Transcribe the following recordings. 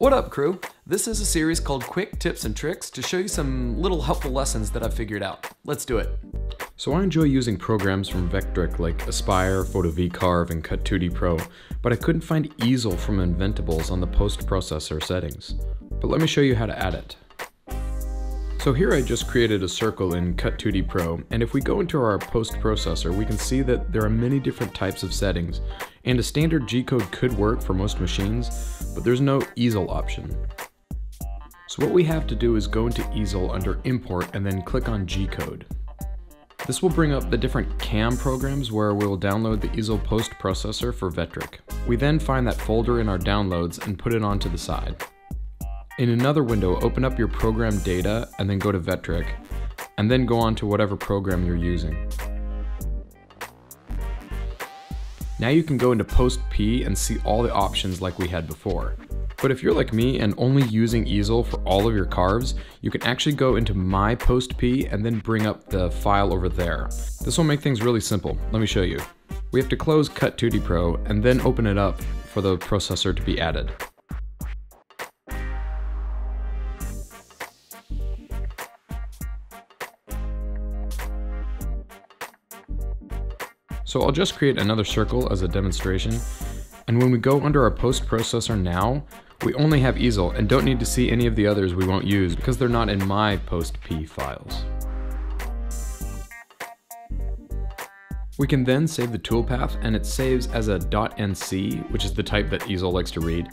What up, crew? This is a series called Quick Tips and Tricks to show you some little helpful lessons that I've figured out. Let's do it. So I enjoy using programs from Vectric like Aspire, Photo VCarve, and Cut2D Pro, but I couldn't find Easel from Inventables on the post-processor settings. But let me show you how to add it. So here I just created a circle in Cut2D Pro, and if we go into our post-processor, we can see that there are many different types of settings, and a standard G-code could work for most machines, but there's no easel option. So what we have to do is go into easel under import and then click on G-code. This will bring up the different CAM programs where we'll download the easel post processor for Vectric. We then find that folder in our downloads and put it onto the side. In another window, open up your program data and then go to Vectric, and then go on to whatever program you're using. Now you can go into Post P and see all the options like we had before. But if you're like me and only using easel for all of your carves, you can actually go into My Post P and then bring up the file over there. This will make things really simple. Let me show you. We have to close Cut2D Pro and then open it up for the processor to be added. So I'll just create another circle as a demonstration. And when we go under our post processor now, we only have easel and don't need to see any of the others we won't use because they're not in my post P files. We can then save the toolpath and it saves as a .nc, which is the type that easel likes to read.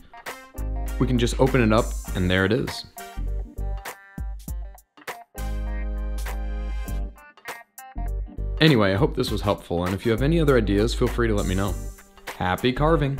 We can just open it up and there it is. Anyway, I hope this was helpful, and if you have any other ideas, feel free to let me know. Happy carving!